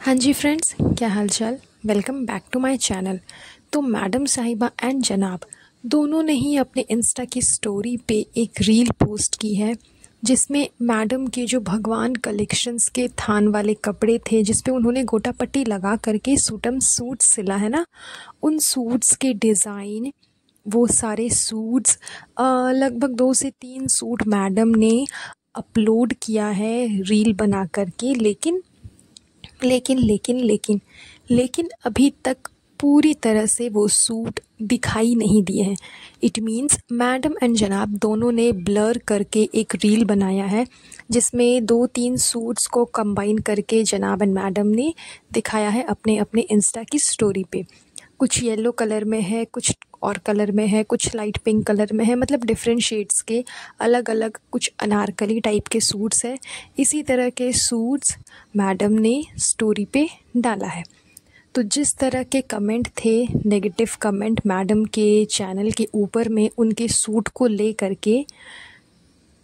हाँ जी फ्रेंड्स क्या हाल चाल welcome back to my channel तो मैडम साहिबा एंड जनाब, दोनों ने ही अपने इंस्टा की स्टोरी पे एक रील पोस्ट की है, जिसमें मैडम के जो भगवान कलेक्शंस के थान वाले कपड़े थे जिस पे उन्होंने गोटा पट्टी लगा करके सूटम सूट सिला, है ना? उन सूट्स के डिज़ाइन वो सारे सूट्स लगभग दो से तीन सूट मैडम ने अपलोड किया है रील बना करके, लेकिन लेकिन लेकिन लेकिन लेकिन अभी तक पूरी तरह से वो सूट दिखाई नहीं दिए हैं। इट मीन्स मैडम एंड जनाब दोनों ने ब्लर करके एक रील बनाया है, जिसमें दो तीन सूट्स को कंबाइन करके जनाब एंड मैडम ने दिखाया है अपने अपने इंस्टा की स्टोरी पे। कुछ येलो कलर में है, कुछ और कलर में है, कुछ लाइट पिंक कलर में है मतलब डिफरेंट शेड्स के अलग अलग कुछ अनारकली टाइप के सूट्स हैं। इसी तरह के सूट्स मैडम ने स्टोरी पे डाला है। तो जिस तरह के कमेंट थे नेगेटिव कमेंट मैडम के चैनल के ऊपर में उनके सूट को ले करके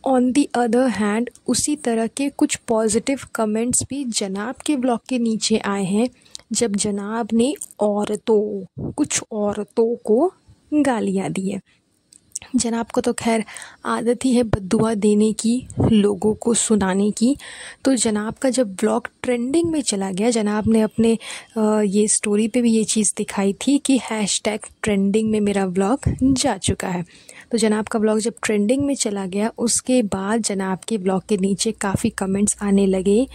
ऑन दी अदर हैंड उसी तरह के कुछ पॉजिटिव कमेंट्स भी जनाब के ब्लॉग के नीचे आए हैं। जब जनाब ने औरतों, कुछ औरतों को गालियाँ दी है। जनाब को तो खैर आदत ही है बदुआ देने की, लोगों को सुनाने की। तो जनाब का जब ब्लॉग ट्रेंडिंग में चला गया, जनाब ने अपने ये स्टोरी पे भी ये चीज़ दिखाई थी कि हैश टैग ट्रेंडिंग में मेरा ब्लॉग जा चुका है। तो जनाब का ब्लॉग जब ट्रेंडिंग में चला गया, उसके बाद जनाब के ब्लॉग के नीचे काफ़ी कमेंट्स आने लगे।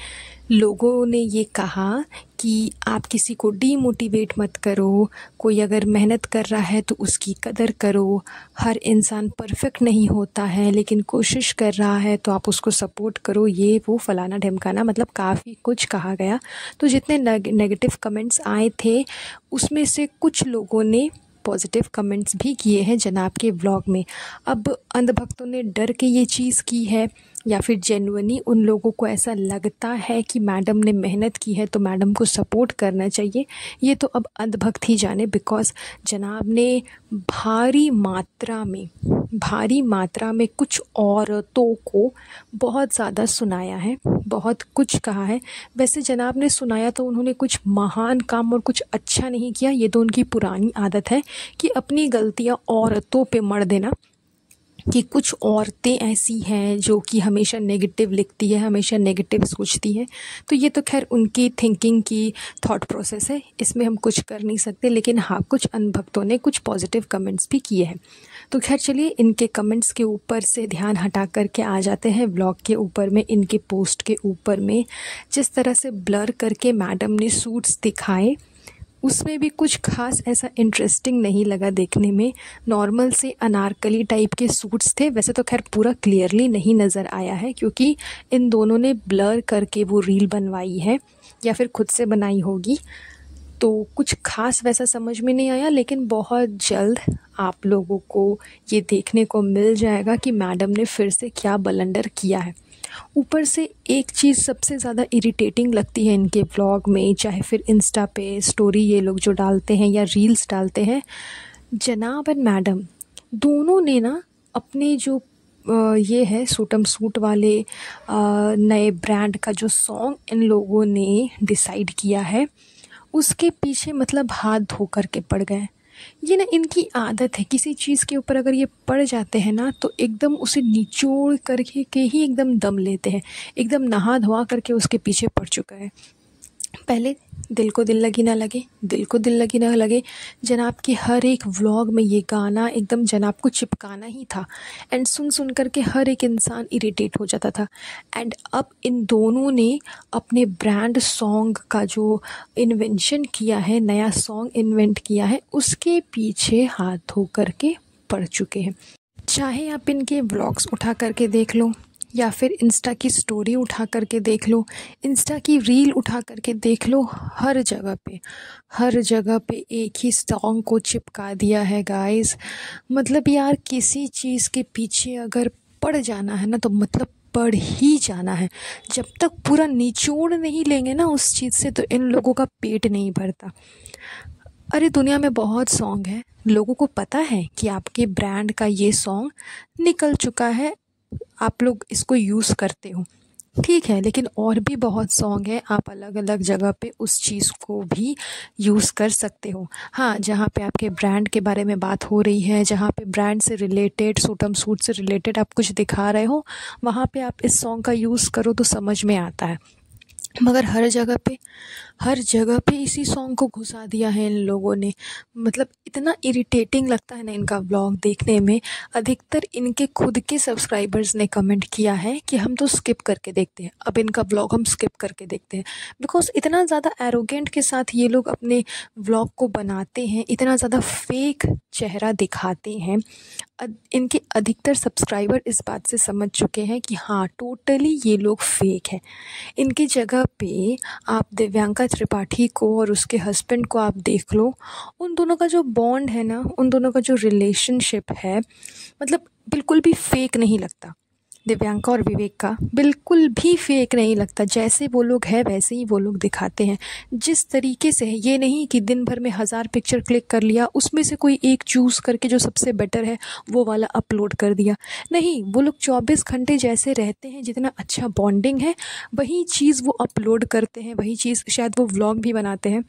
लोगों ने ये कहा कि आप किसी को डीमोटिवेट मत करो। कोई अगर मेहनत कर रहा है तो उसकी कदर करो। हर इंसान परफेक्ट नहीं होता है, लेकिन कोशिश कर रहा है तो आप उसको सपोर्ट करो। ये वो फलाना ढमकाना मतलब काफ़ी कुछ कहा गया। तो जितने नेगेटिव कमेंट्स आए थे, उसमें से कुछ लोगों ने पॉजिटिव कमेंट्स भी किए हैं जनाब के व्लॉग में। अब अंधभक्तों ने डर के ये चीज़ की है या फिर जेनुअनी उन लोगों को ऐसा लगता है कि मैडम ने मेहनत की है तो मैडम को सपोर्ट करना चाहिए। ये तो अब अंधभक्त ही जाने बिकॉज़ जनाब ने भारी मात्रा में, भारी मात्रा में कुछ औरतों को बहुत ज़्यादा सुनाया है, बहुत कुछ कहा है। वैसे जनाब ने सुनाया तो उन्होंने कुछ महान काम और कुछ अच्छा नहीं किया, ये तो उनकी पुरानी आदत है कि अपनी गलतियाँ औरतों पे मर देना। कि कुछ औरतें ऐसी हैं जो कि हमेशा नेगेटिव लिखती है, हमेशा नेगेटिव सोचती हैं। तो ये तो खैर उनकी थिंकिंग की थॉट प्रोसेस है। इसमें हम कुछ कर नहीं सकते, लेकिन हाँ कुछ अनुभक्तों ने कुछ पॉजिटिव कमेंट्स भी किए हैं। तो खैर चलिए, इनके कमेंट्स के ऊपर से ध्यान हटा करके आ जाते हैं ब्लॉग के ऊपर में, इनके पोस्ट के ऊपर में। जिस तरह से ब्लर करके मैडम ने सूट्स दिखाए उसमें भी कुछ खास ऐसा इंटरेस्टिंग नहीं लगा देखने में। नॉर्मल से अनारकली टाइप के सूट्स थे। वैसे तो खैर पूरा क्लियरली नहीं नज़र आया है, क्योंकि इन दोनों ने ब्लर करके वो रील बनवाई है, या फिर खुद से बनाई होगी। तो कुछ खास वैसा समझ में नहीं आया, लेकिन बहुत जल्द आप लोगों को ये देखने को मिल जाएगा कि मैडम ने फिर से क्या बलंडर किया है। ऊपर से एक चीज़ सबसे ज़्यादा इरिटेटिंग लगती है इनके व्लॉग में, चाहे फिर इंस्टा पे स्टोरी ये लोग जो डालते हैं या रील्स डालते हैं। जनाब एंड मैडम दोनों ने ना अपने जो ये है सूटम सूट वाले नए ब्रांड का जो सॉन्ग इन लोगों ने डिसाइड किया है, उसके पीछे मतलब हाथ धो कर के पड़ गए। ये ना इनकी आदत है। किसी चीज़ के ऊपर अगर ये पड़ जाते हैं ना तो एकदम उसे निचोड़ करके के ही एकदम दम लेते हैं। एकदम नहा धोवा करके उसके पीछे पड़ चुका है। पहले दिल को दिल लगी ना लगे, दिल को दिल लगी ना लगे। जनाब के हर एक व्लॉग में ये गाना एकदम जनाब को चिपकाना ही था। एंड सुन सुन कर के हर एक इंसान इरिटेट हो जाता था। एंड अब इन दोनों ने अपने ब्रांड सॉन्ग का जो इन्वेंशन किया है, नया सॉन्ग इन्वेंट किया है, उसके पीछे हाथ धो करके पड़ चुके हैं। चाहे आप इनके व्लॉग्स उठा करके देख लो। या फिर इंस्टा की स्टोरी उठा करके देख लो, इंस्टा की रील उठा करके देख लो, हर जगह पे, हर जगह पे एक ही सॉन्ग को चिपका दिया है गाइस मतलब यार, किसी चीज़ के पीछे अगर पड़ जाना है ना तो मतलब पढ़ ही जाना है. जब तक पूरा निचोड़ नहीं लेंगे ना उस चीज़ से तो इन लोगों का पेट नहीं भरता. अरे, दुनिया में बहुत सॉन्ग है. लोगों को पता है कि आपके ब्रांड का ये सॉन्ग निकल चुका है आप लोग इसको यूज़ करते हो। ठीक है, लेकिन और भी बहुत सॉन्ग हैं, आप अलग अलग जगह पे उस चीज़ को भी यूज़ कर सकते हो। हाँ जहाँ पे आपके ब्रांड के बारे में बात हो रही है, जहाँ पे ब्रांड से रिलेटेड सूटम सूट से रिलेटेड आप कुछ दिखा रहे हो, वहाँ पे आप इस सॉन्ग का यूज़ करो तो समझ में आता है। मगर हर जगह पे, हर जगह पे इसी सॉन्ग को घुसा दिया है इन लोगों ने। मतलब इतना इरिटेटिंग लगता है ना इनका ब्लॉग देखने में। अधिकतर इनके खुद के सब्सक्राइबर्स ने कमेंट किया है कि हम तो स्किप करके देखते हैं। अब इनका ब्लॉग हम स्किप करके देखते हैं। बिकॉज़ इतना ज़्यादा एरोगेंट के साथ ये लोग अपने व्लॉग को बनाते हैं, इतना ज़्यादा फेक चेहरा दिखाते हैं। इनके अधिकतर सब्सक्राइबर इस बात से समझ चुके हैं कि हाँ टोटली ये लोग फेक हैं। इनकी जगह पे आप दिव्यांका त्रिपाठी को और उसके हस्बैंड को आप देख लो। उन दोनों का जो बॉन्ड है ना, उन दोनों का जो रिलेशनशिप है मतलब बिल्कुल भी फेक नहीं लगता। दिव्यांका और विवेक का बिल्कुल भी फेक नहीं लगता। जैसे वो लोग हैं, वैसे ही वो लोग दिखाते हैं। जिस तरीके से है, ये नहीं कि दिन भर में हज़ार पिक्चर क्लिक कर लिया, उसमें से कोई एक चूज़ करके जो सबसे बेटर है, वो वाला अपलोड कर दिया। नहीं, वो लोग चौबीस घंटे जैसे रहते हैं, जितना अच्छा बॉन्डिंग है, वही चीज़ वो अपलोड करते हैं, वही चीज़ शायद वो व्लॉग भी बनाते हैं।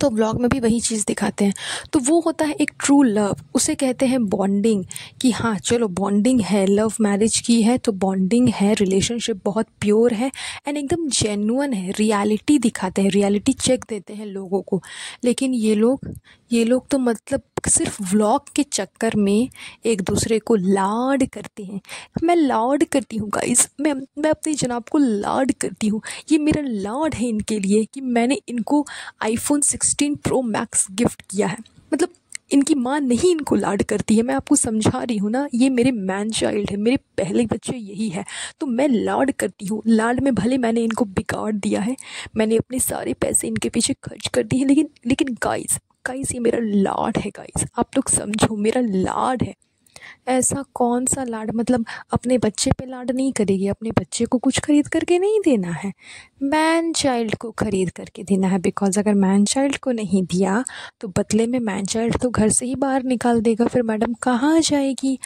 तो ब्लॉग में भी वही चीज़ दिखाते हैं। तो वो होता है एक ट्रू लव उसे कहते हैं बॉन्डिंग कि हाँ चलो बॉन्डिंग है लव मैरिज की है तो बॉन्डिंग है रिलेशनशिप बहुत प्योर है एंड एकदम जेन्यून है रियलिटी दिखाते हैं रियलिटी चेक देते हैं लोगों को। लेकिन ये लोग ये लोग तो मतलब सिर्फ़ व्लॉग के चक्कर में एक दूसरे को लाड करते हैं। मैं लाड करती हूँ गाइस मैं मैं अपनी जनाब को लाड करती हूँ। ये मेरा लाड है इनके लिए कि मैंने इनको आईफोन 16 प्रो मैक्स गिफ्ट किया है। मतलब इनकी माँ नहीं इनको लाड करती है। मैं आपको समझा रही हूँ ना, ये मेरे मैन चाइल्ड है, मेरे पहले बच्चे यही है। तो मैं लाड करती हूँ। लाड में भले मैंने इनको बिगाड़ दिया है, मैंने अपने सारे पैसे इनके पीछे खर्च कर दिए हैं, लेकिन लेकिन गाइस गाइस ये मेरा लाड है गाइस आप लोग समझो, मेरा लाड है। ऐसा कौन सा लाड? मतलब अपने बच्चे पे लाड नहीं करेगी, अपने बच्चे को कुछ ख़रीद करके नहीं देना है। मैन चाइल्ड को ख़रीद करके देना है बिकॉज़ अगर मैन चाइल्ड को नहीं दिया तो बदले में मैन चाइल्ड तो घर से ही बाहर निकाल देगा, फिर मैडम कहाँ जाएगी?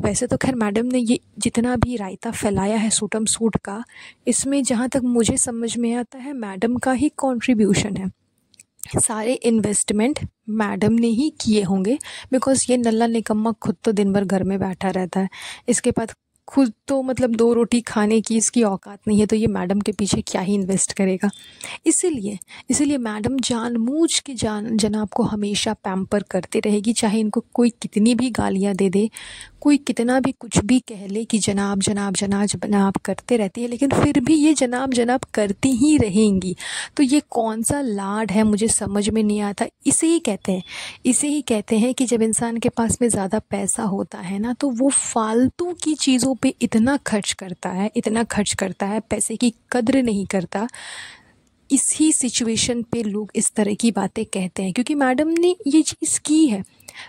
वैसे तो खैर मैडम ने ये जितना भी रायता फैलाया है सूटम सूट का, इसमें जहाँ तक मुझे समझ में आता है मैडम का ही कॉन्ट्रीब्यूशन है। सारे इन्वेस्टमेंट मैडम ने ही किए होंगे बिकॉज़ ये नल्ला निकम्मा खुद तो दिन भर घर में बैठा रहता है। इसके बाद खुद तो मतलब दो रोटी खाने की इसकी औकात नहीं है तो ये मैडम के पीछे क्या ही इन्वेस्ट करेगा? इसीलिए इसीलिए मैडम जानबूझ के जान, जनाब को हमेशा पैम्पर करते रहेगी, चाहे इनको कोई कितनी भी गालियाँ दे दे कोई कितना भी कुछ भी कह ले कि जनाब जनाब जनाब जनाब करते रहती है, लेकिन फिर भी ये जनाब जनाब करती ही रहेंगी। तो ये कौन सा लाड है मुझे समझ में नहीं आता। इसे ही कहते हैं, इसे ही कहते हैं कि जब इंसान के पास में ज़्यादा पैसा होता है ना तो वो फालतू की चीज़ों पे इतना खर्च करता है, इतना खर्च करता है, पैसे की कद्र नहीं करता। इसी सिचुएशन पे लोग इस तरह की बातें कहते हैं, क्योंकि मैडम ने ये चीज़ की है।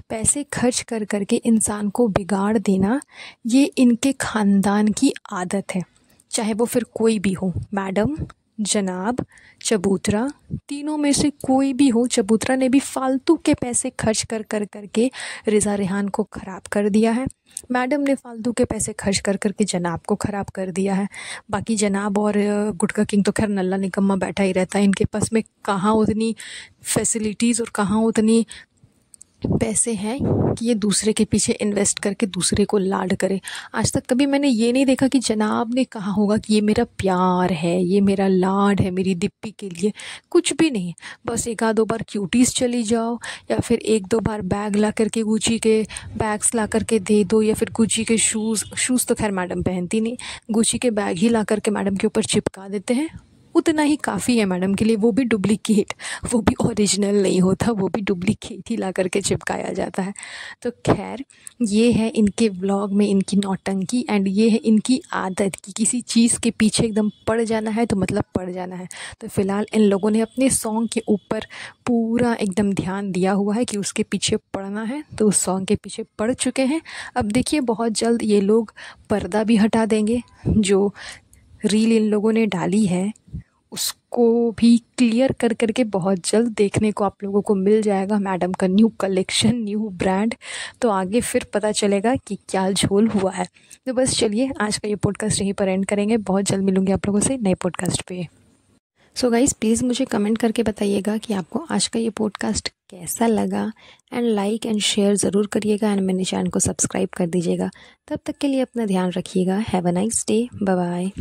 पैसे खर्च कर कर के इंसान को बिगाड़ देना, ये इनके ख़ानदान की आदत है। चाहे वो फिर कोई भी हो, मैडम, जनाब, चबूतरा, तीनों में से कोई भी हो, चबूतरा ने भी फालतू के पैसे खर्च कर कर करके रिज़ा रेहान को ख़राब कर दिया है। मैडम ने फालतू के पैसे खर्च कर करके जनाब को ख़राब कर दिया है। बाकी जनाब और गुटका किंग तो खैर नल्ला निकम्मा बैठा ही रहता है। इनके पास में कहाँ उतनी फैसिलिटीज़ और कहाँ उतनी पैसे हैं कि ये दूसरे के पीछे इन्वेस्ट करके दूसरे को लाड करे। आज तक कभी मैंने ये नहीं देखा कि जनाब ने कहा होगा कि ये मेरा प्यार है, ये मेरा लाड है मेरी दिप्पी के लिए। कुछ भी नहीं। बस एक आध दो बार क्यूटीज़ चली जाओ या फिर एक दो बार बैग ला करके गुची के बैग्स ला करके दे दो या फिर गुची के शूज़ शूज़ तो खैर मैडम पहनती नहीं। गुची के बैग ही ला करके मैडम के ऊपर चिपका देते हैं। उतना ही काफ़ी है मैडम के लिए, वो भी डुप्लीकेट। वो भी ओरिजिनल नहीं होता, वो भी डुप्लीकेट ही ला करके चिपकाया जाता है। तो खैर, ये है इनके ब्लॉग में इनकी नौटंकी एंड ये है इनकी आदत कि किसी चीज़ के पीछे एकदम पड़ जाना है तो मतलब पड़ जाना है। तो फ़िलहाल इन लोगों ने अपने सॉन्ग के ऊपर पूरा एकदम ध्यान दिया हुआ है कि उसके पीछे पड़ना है तो उस सॉन्ग के पीछे पड़ चुके हैं। अब देखिए, बहुत जल्द ये लोग पर्दा भी हटा देंगे, जो रील इन लोगों ने डाली है, उसको भी क्लियर कर करके बहुत जल्द देखने को आप लोगों को मिल जाएगा। मैडम का न्यू कलेक्शन न्यू ब्रांड तो आगे फिर पता चलेगा कि क्या झोल हुआ है। तो बस चलिए, आज का ये पॉडकास्ट यहीं पर एंड करेंगे। बहुत जल्द मिलूँगी आप लोगों से नए पॉडकास्ट पे। सो गाइज़ प्लीज़ मुझे कमेंट करके बताइएगा कि आपको आज का ये पॉडकास्ट कैसा लगा। एंड लाइक एंड शेयर ज़रूर करिएगा एंड मेरे चैनल को सब्सक्राइब कर दीजिएगा। तब तक के लिए अपना ध्यान रखिएगा। Have a nice day bye